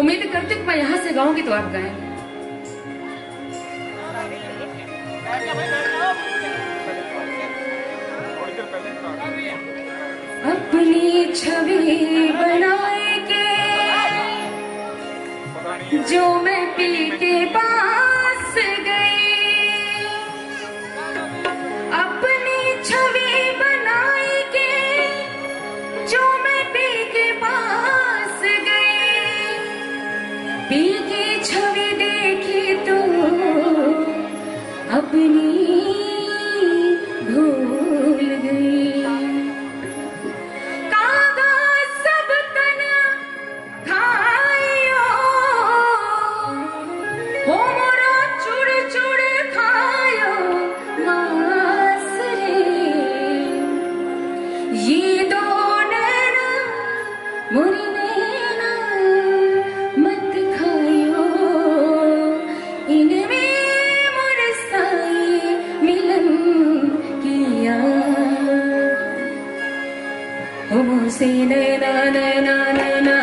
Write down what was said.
उम्मीद करती हूँ मैं यहाँ से गाऊँगी तो आप गाएँगे। अपनी छवि बनाए के जो मैं पी के पा छवि देखी तू अपनी സീനേ സീന